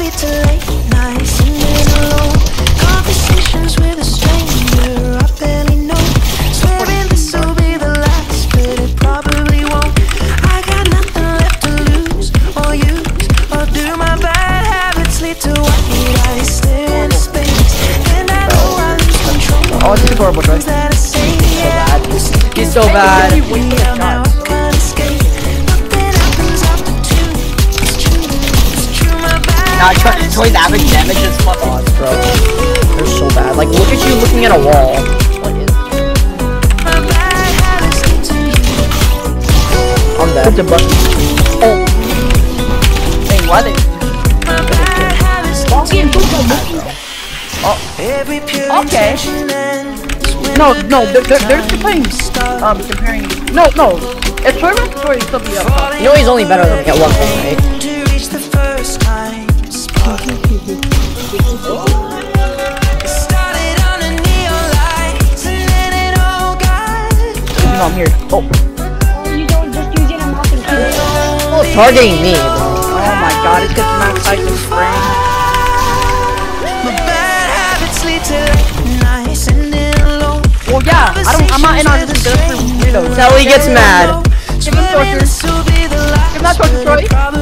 lead to late nights and then alone conversations with a stranger I barely know. Swearing this will be the last, but it probably won't. I got nothing left to lose or use or do. My bad habits lead to white eyes stare into space, and I know I lose control. It's a horrible choice. So bad. now I can't escape. Nothing happens after two. It's true, it's true. My bad Nah, Troy, habits Troy's average damage is fuck odds, bro. They're so bad. Like, look at you looking at a wall. Like, it- My bad habits lead to you. I'm dead. It's a button. Oh. Hey, what? Is, My bad habits lead to you. Every pure Okay. Intention ends when No, no, they're, they're, they're times playing, um, comparing, no, no, if Troy versus Troy is still be up top. you know he's only better than me at one thing, right? To the first time spot. Started on a neon lights and then it all got No, I'm here. Oh, You don't just use it on nothing. Oh, targeting me, bro. oh my god, it's because Max Tyson sprang. I don't, I'm not in on this just for gets mad. Give him torture. Give him that torture, Troy.